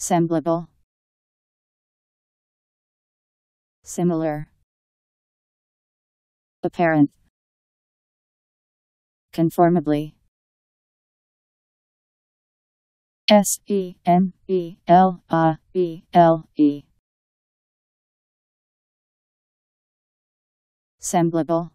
Semblable. Similar. Apparent. Conformably. S E M E L A B L E Semblable.